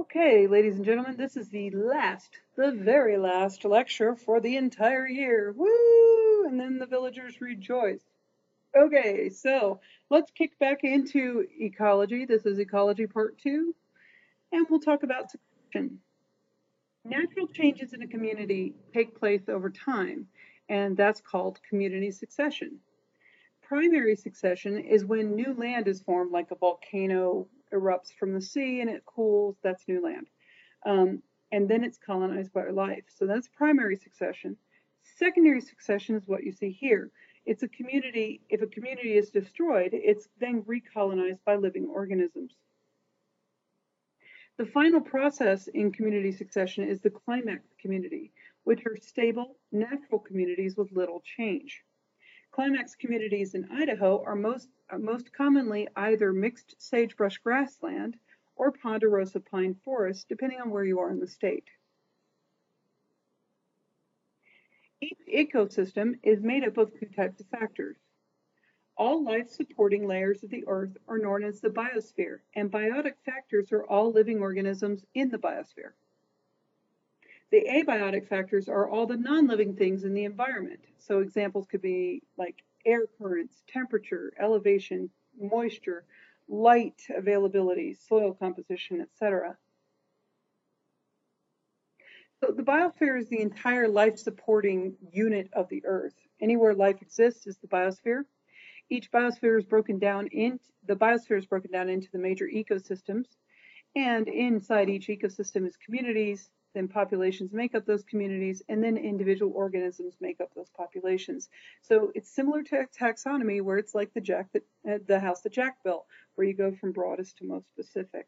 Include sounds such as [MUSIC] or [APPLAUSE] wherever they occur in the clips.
Okay, ladies and gentlemen, this is the last, the very last lecture for the entire year. Woo! And then the villagers rejoice. Okay, so let's kick back into ecology. This is ecology part two, and we'll talk about succession. Natural changes in a community take place over time, and that's called community succession. Primary succession is when new land is formed, like a volcano erupts from the sea and it cools, that's new land. Um, and then it's colonized by life. So that's primary succession. Secondary succession is what you see here. It's a community, if a community is destroyed, it's then recolonized by living organisms. The final process in community succession is the climax community, which are stable, natural communities with little change. Climax communities in Idaho are most, are most commonly either mixed sagebrush grassland or ponderosa pine forest, depending on where you are in the state. Each ecosystem is made up of two types of factors. All life-supporting layers of the Earth are known as the biosphere, and biotic factors are all living organisms in the biosphere. The abiotic factors are all the non-living things in the environment. So examples could be like air currents, temperature, elevation, moisture, light availability, soil composition, etc. So the biosphere is the entire life-supporting unit of the Earth. Anywhere life exists is the biosphere. Each biosphere is broken down into the biosphere is broken down into the major ecosystems, and inside each ecosystem is communities, then populations make up those communities, and then individual organisms make up those populations. So it's similar to taxonomy, where it's like the Jack that uh, the house that Jack built, where you go from broadest to most specific.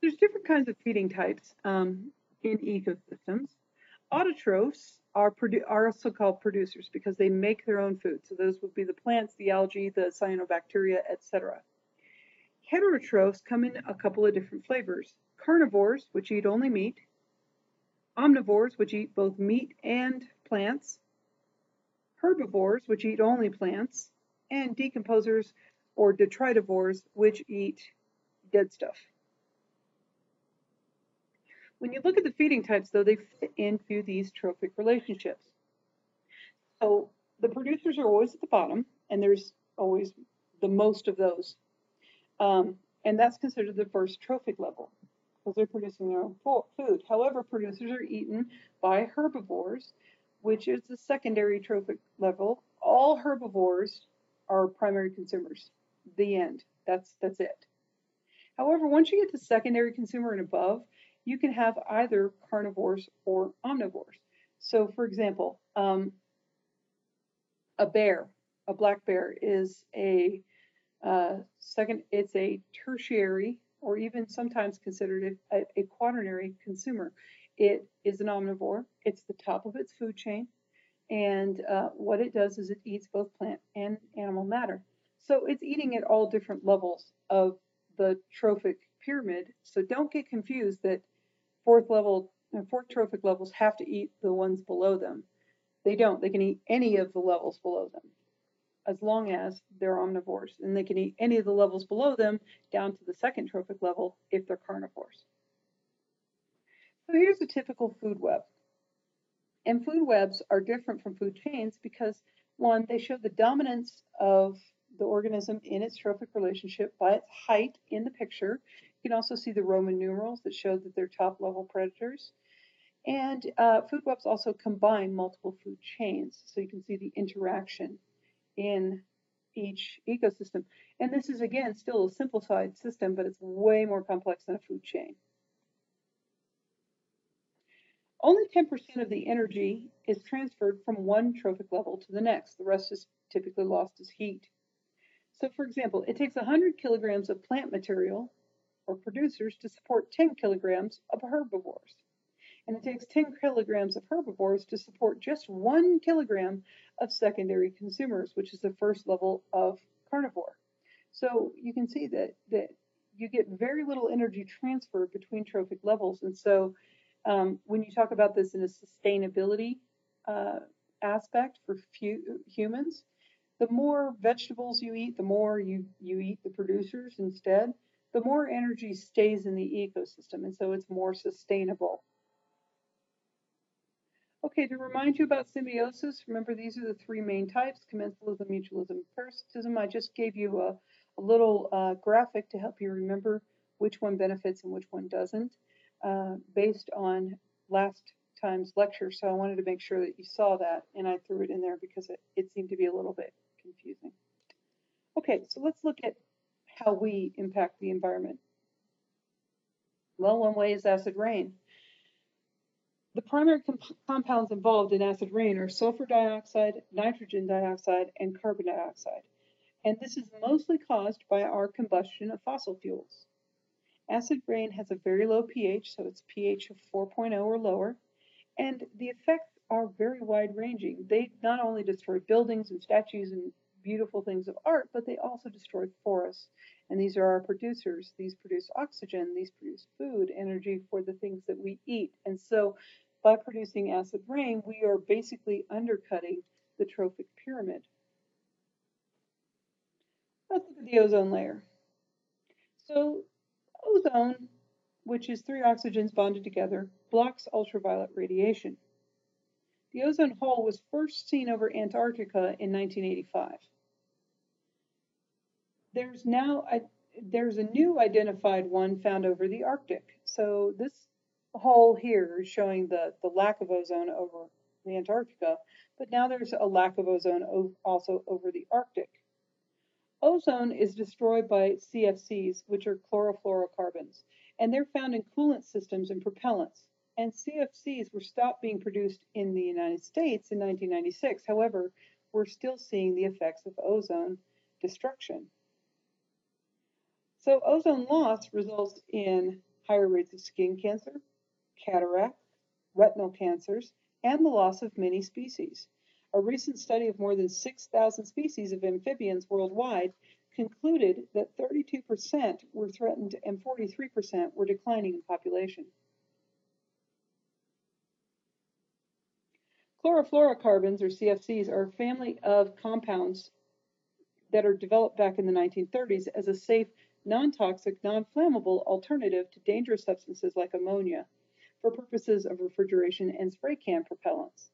There's different kinds of feeding types um, in ecosystems. Autotrophs are, are also called producers because they make their own food. So those would be the plants, the algae, the cyanobacteria, etc. Heterotrophs come in a couple of different flavors. Carnivores, which eat only meat. Omnivores, which eat both meat and plants. Herbivores, which eat only plants. And decomposers or detritivores, which eat dead stuff. When you look at the feeding types, though, they fit into these trophic relationships. So the producers are always at the bottom, and there's always the most of those um, and that's considered the first trophic level because they're producing their own food. However, producers are eaten by herbivores, which is the secondary trophic level. All herbivores are primary consumers. The end. That's that's it. However, once you get to secondary consumer and above, you can have either carnivores or omnivores. So, for example, um, a bear, a black bear, is a uh, second, it's a tertiary or even sometimes considered a, a, quaternary consumer. It is an omnivore. It's the top of its food chain. And uh, what it does is it eats both plant and animal matter. So it's eating at all different levels of the trophic pyramid. So don't get confused that fourth level, uh, fourth trophic levels have to eat the ones below them. They don't. They can eat any of the levels below them as long as they're omnivores. And they can eat any of the levels below them down to the second trophic level if they're carnivores. So here's a typical food web. And food webs are different from food chains because, one, they show the dominance of the organism in its trophic relationship by its height in the picture. You can also see the Roman numerals that show that they're top level predators. And uh, food webs also combine multiple food chains, so you can see the interaction in each ecosystem. And this is, again, still a simplified system, but it's way more complex than a food chain. Only 10% of the energy is transferred from one trophic level to the next. The rest is typically lost as heat. So, for example, it takes 100 kilograms of plant material or producers to support 10 kilograms of herbivores and it takes 10 kilograms of herbivores to support just one kilogram of secondary consumers, which is the first level of carnivore. So you can see that, that you get very little energy transfer between trophic levels. And so um, when you talk about this in a sustainability uh, aspect for humans, the more vegetables you eat, the more you, you eat the producers instead, the more energy stays in the ecosystem, and so it's more sustainable. Okay, to remind you about symbiosis, remember these are the three main types, commensalism, mutualism, parasitism. I just gave you a, a little uh, graphic to help you remember which one benefits and which one doesn't, uh, based on last time's lecture. So I wanted to make sure that you saw that, and I threw it in there because it, it seemed to be a little bit confusing. Okay, so let's look at how we impact the environment. Well, one way is acid rain. The primary comp compounds involved in acid rain are sulfur dioxide, nitrogen dioxide, and carbon dioxide. And this is mostly caused by our combustion of fossil fuels. Acid rain has a very low pH, so it's pH of 4.0 or lower, and the effects are very wide ranging. They not only destroy buildings and statues and beautiful things of art, but they also destroy forests. And these are our producers. These produce oxygen, these produce food, energy for the things that we eat. And so by producing acid rain, we are basically undercutting the trophic pyramid. Let's look at the ozone layer. So ozone, which is three oxygens bonded together, blocks ultraviolet radiation. The ozone hole was first seen over Antarctica in 1985. There's now a, there's a new identified one found over the Arctic. So this hole here showing the, the lack of ozone over the Antarctica, but now there's a lack of ozone also over the Arctic. Ozone is destroyed by CFCs, which are chlorofluorocarbons, and they're found in coolant systems and propellants. And CFCs were stopped being produced in the United States in 1996. However, we're still seeing the effects of ozone destruction. So ozone loss results in higher rates of skin cancer, cataract, retinal cancers, and the loss of many species. A recent study of more than 6,000 species of amphibians worldwide concluded that 32% were threatened and 43% were declining in population. Chlorofluorocarbons, or CFCs, are a family of compounds that are developed back in the 1930s as a safe, non-toxic, non-flammable alternative to dangerous substances like ammonia for purposes of refrigeration and spray can propellants.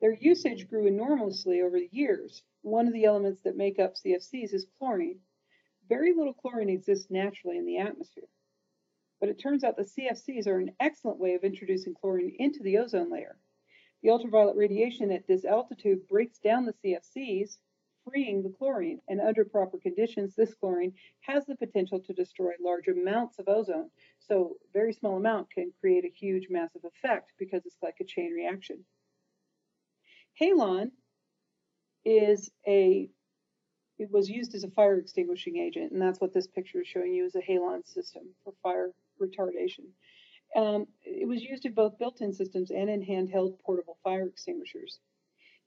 Their usage grew enormously over the years. One of the elements that make up CFCs is chlorine. Very little chlorine exists naturally in the atmosphere. But it turns out the CFCs are an excellent way of introducing chlorine into the ozone layer. The ultraviolet radiation at this altitude breaks down the CFCs, freeing the chlorine, and under proper conditions, this chlorine has the potential to destroy large amounts of ozone. So very small amount can create a huge massive effect because it's like a chain reaction. Halon is a it was used as a fire extinguishing agent, and that's what this picture is showing you is a halon system for fire retardation. Um, it was used in both built-in systems and in handheld portable fire extinguishers.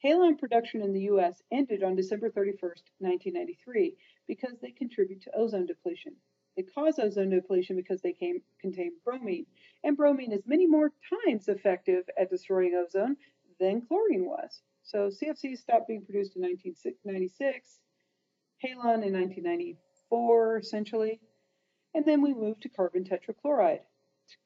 Halon production in the U.S. ended on December 31, 1993, because they contribute to ozone depletion. They cause ozone depletion because they came, contain bromine, and bromine is many more times effective at destroying ozone than chlorine was. So CFCs stopped being produced in 1996, halon in 1994, essentially, and then we moved to carbon tetrachloride.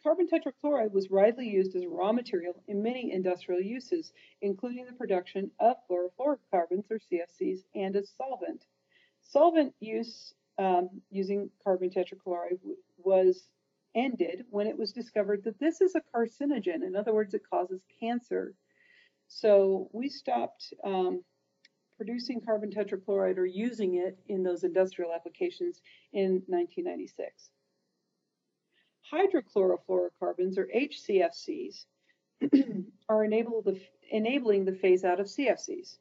Carbon tetrachloride was widely used as a raw material in many industrial uses, including the production of chlorofluorocarbons, or CFCs, and as solvent. Solvent use um, using carbon tetrachloride was ended when it was discovered that this is a carcinogen. In other words, it causes cancer. So we stopped um, producing carbon tetrachloride or using it in those industrial applications in 1996 hydrochlorofluorocarbons, or HCFCs, [CLEARS THROAT] are the, enabling the phase out of CFCs.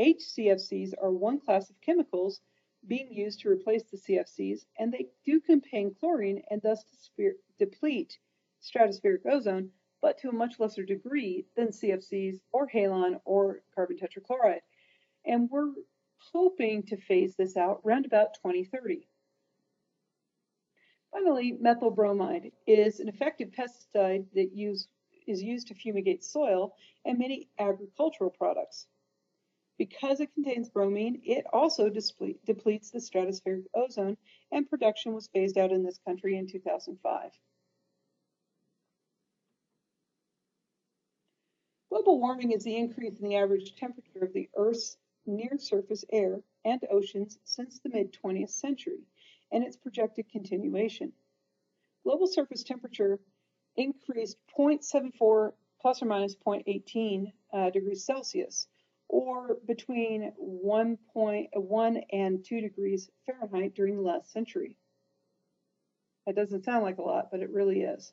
HCFCs are one class of chemicals being used to replace the CFCs, and they do contain chlorine and thus deplete stratospheric ozone, but to a much lesser degree than CFCs or halon or carbon tetrachloride. And we're hoping to phase this out around about 2030. Finally, methyl bromide is an effective pesticide that use, is used to fumigate soil and many agricultural products. Because it contains bromine, it also depletes the stratospheric ozone, and production was phased out in this country in 2005. Global warming is the increase in the average temperature of the Earth's near surface air and oceans since the mid 20th century and its projected continuation. Global surface temperature increased 0.74 plus or minus 0.18 uh, degrees Celsius or between 1.1 and 2 degrees Fahrenheit during the last century. That doesn't sound like a lot, but it really is.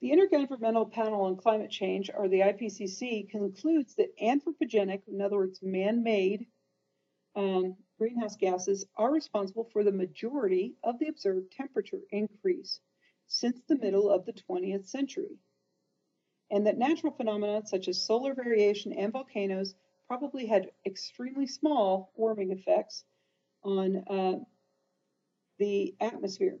The Intergovernmental Panel on Climate Change, or the IPCC, concludes that anthropogenic, in other words, man made um, greenhouse gases, are responsible for the majority of the observed temperature increase since the middle of the 20th century, and that natural phenomena such as solar variation and volcanoes probably had extremely small warming effects on uh, the atmosphere.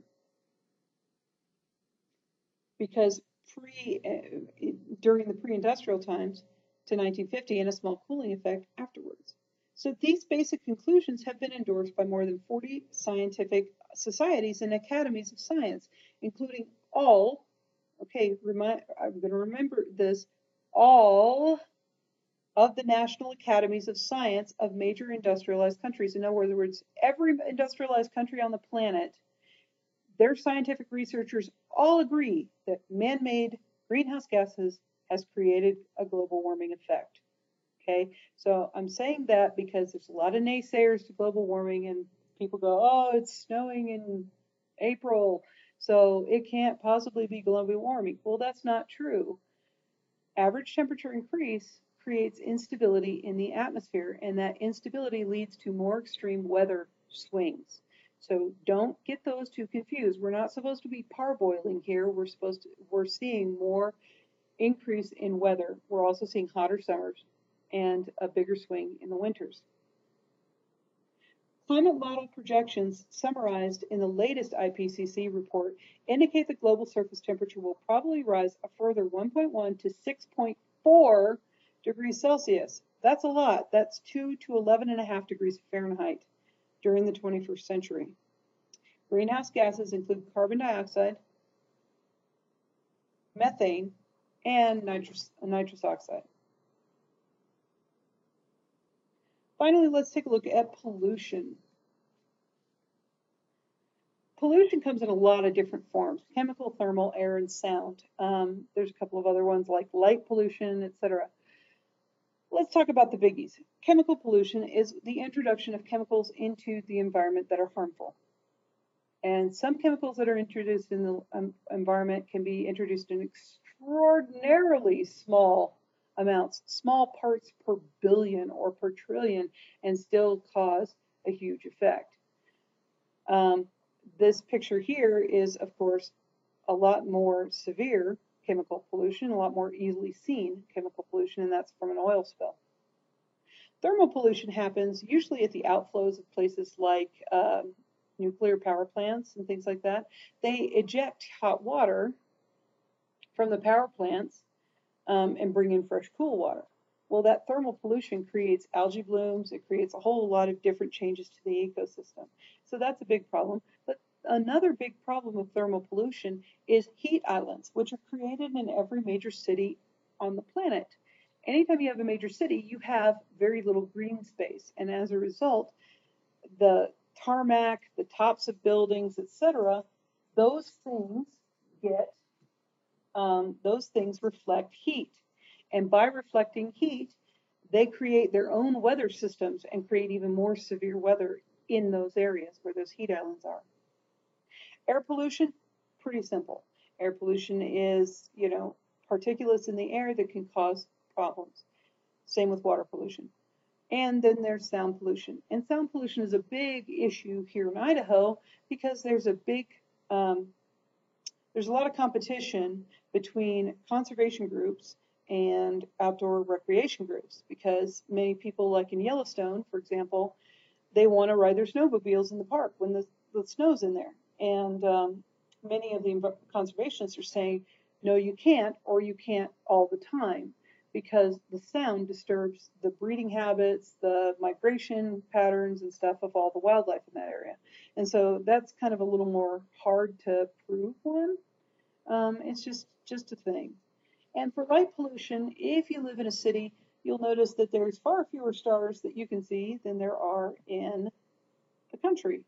Because pre, uh, during the pre-industrial times to 1950 and a small cooling effect afterwards. So these basic conclusions have been endorsed by more than 40 scientific societies and academies of science, including all, okay, remind, I'm going to remember this, all of the national academies of science of major industrialized countries. In other words, every industrialized country on the planet, their scientific researchers all agree that man-made greenhouse gases has created a global warming effect. Okay, so I'm saying that because there's a lot of naysayers to global warming and people go, oh, it's snowing in April, so it can't possibly be global warming. Well, that's not true. Average temperature increase creates instability in the atmosphere, and that instability leads to more extreme weather swings. So don't get those two confused. We're not supposed to be parboiling here. We're supposed to, we're seeing more increase in weather. We're also seeing hotter summers and a bigger swing in the winters. Climate model projections summarized in the latest IPCC report indicate that global surface temperature will probably rise a further 1.1 to 6.4 degrees Celsius. That's a lot. That's 2 to 11.5 degrees Fahrenheit during the 21st century. Greenhouse gases include carbon dioxide, methane, and nitrous, nitrous oxide. Finally, let's take a look at pollution. Pollution comes in a lot of different forms, chemical, thermal, air, and sound. Um, there's a couple of other ones like light pollution, etc. Let's talk about the biggies. Chemical pollution is the introduction of chemicals into the environment that are harmful. And some chemicals that are introduced in the um, environment can be introduced in extraordinarily small amounts, small parts per billion or per trillion, and still cause a huge effect. Um, this picture here is, of course, a lot more severe chemical pollution, a lot more easily seen chemical pollution, and that's from an oil spill. Thermal pollution happens usually at the outflows of places like um, nuclear power plants and things like that. They eject hot water from the power plants um, and bring in fresh cool water. Well, that thermal pollution creates algae blooms. It creates a whole lot of different changes to the ecosystem. So that's a big problem. But another big problem of thermal pollution is heat islands, which are created in every major city on the planet. Anytime you have a major city, you have very little green space. And as a result, the tarmac, the tops of buildings, etc., those things get, um, those things reflect heat. And by reflecting heat, they create their own weather systems and create even more severe weather in those areas where those heat islands are. Air pollution, pretty simple. Air pollution is, you know, particulates in the air that can cause problems. Same with water pollution. And then there's sound pollution. And sound pollution is a big issue here in Idaho because there's a big, um, there's a lot of competition between conservation groups and outdoor recreation groups because many people, like in Yellowstone, for example, they want to ride their snowmobiles in the park when the, the snow's in there. And um, many of the conservationists are saying, no, you can't, or you can't all the time. Because the sound disturbs the breeding habits, the migration patterns and stuff of all the wildlife in that area. And so that's kind of a little more hard to prove one. Um, it's just, just a thing. And for light pollution, if you live in a city, you'll notice that there's far fewer stars that you can see than there are in the country.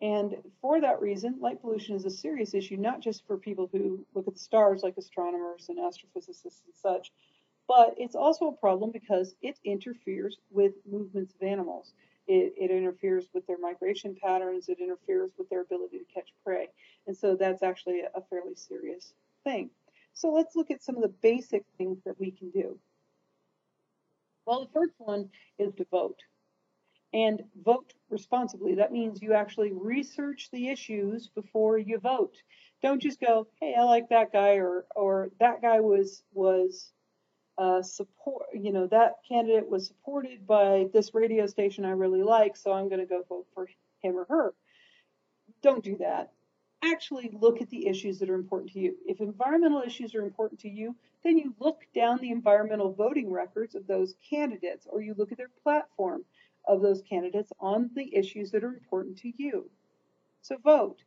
And for that reason, light pollution is a serious issue, not just for people who look at the stars like astronomers and astrophysicists and such, but it's also a problem because it interferes with movements of animals. It, it, interferes with their migration patterns. It interferes with their ability to catch prey. And so that's actually a fairly serious thing. So let's look at some of the basic things that we can do. Well, the first one is to vote. And vote responsibly. That means you actually research the issues before you vote. Don't just go, hey, I like that guy, or or that guy was was uh, support, you know, that candidate was supported by this radio station I really like, so I'm going to go vote for him or her. Don't do that. Actually, look at the issues that are important to you. If environmental issues are important to you, then you look down the environmental voting records of those candidates, or you look at their platform of those candidates on the issues that are important to you. So vote.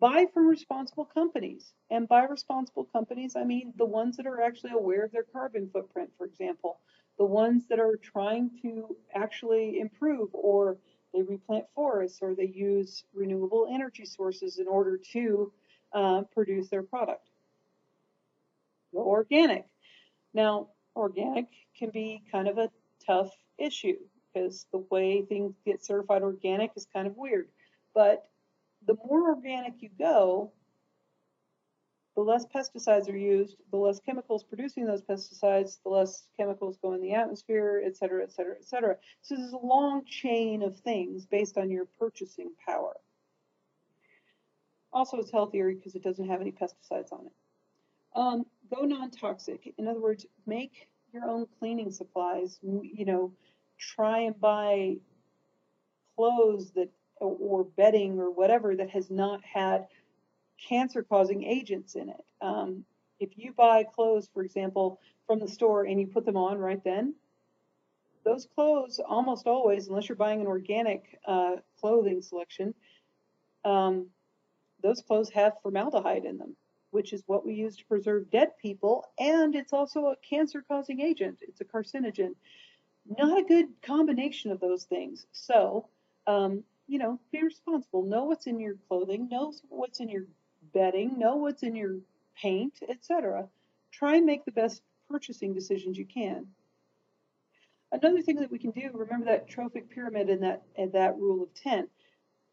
Buy from responsible companies. And by responsible companies, I mean the ones that are actually aware of their carbon footprint, for example, the ones that are trying to actually improve or they replant forests or they use renewable energy sources in order to uh, produce their product. Organic. Now, organic can be kind of a tough issue because the way things get certified organic is kind of weird. But the more organic you go, the less pesticides are used, the less chemicals producing those pesticides, the less chemicals go in the atmosphere, et cetera, et cetera, et cetera. So there's a long chain of things based on your purchasing power. Also, it's healthier because it doesn't have any pesticides on it. Um, go non-toxic. In other words, make your own cleaning supplies. You know, try and buy clothes that or bedding or whatever that has not had cancer causing agents in it. Um, if you buy clothes, for example, from the store and you put them on right then, those clothes almost always, unless you're buying an organic uh, clothing selection, um, those clothes have formaldehyde in them, which is what we use to preserve dead people, and it's also a cancer causing agent. It's a carcinogen. Not a good combination of those things. So, um, you know, be responsible. Know what's in your clothing, know what's in your bedding, know what's in your paint, etc. Try and make the best purchasing decisions you can. Another thing that we can do, remember that trophic pyramid and that and that rule of 10.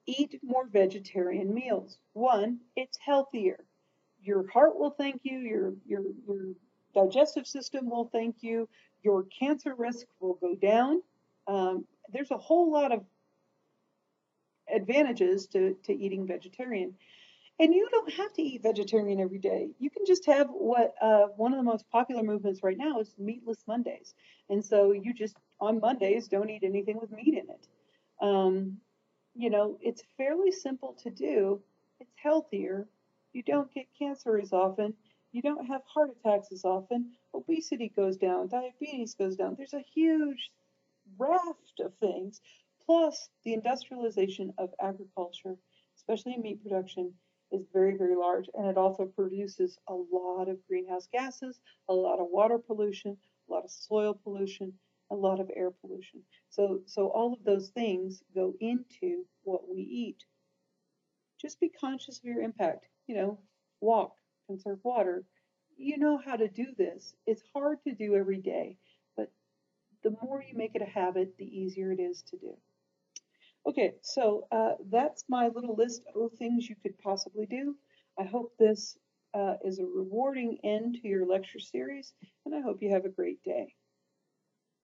Eat more vegetarian meals. One, it's healthier. Your heart will thank you, your your your digestive system will thank you, your cancer risk will go down. Um, there's a whole lot of advantages to, to eating vegetarian. And you don't have to eat vegetarian every day. You can just have what uh, one of the most popular movements right now is meatless Mondays. And so you just, on Mondays, don't eat anything with meat in it. Um, you know, it's fairly simple to do. It's healthier. You don't get cancer as often. You don't have heart attacks as often. Obesity goes down. Diabetes goes down. There's a huge raft of things Plus, the industrialization of agriculture, especially meat production, is very, very large, and it also produces a lot of greenhouse gases, a lot of water pollution, a lot of soil pollution, a lot of air pollution. So, so all of those things go into what we eat. Just be conscious of your impact. You know, walk, conserve water. You know how to do this. It's hard to do every day, but the more you make it a habit, the easier it is to do. Okay, so uh, that's my little list of things you could possibly do. I hope this uh, is a rewarding end to your lecture series, and I hope you have a great day.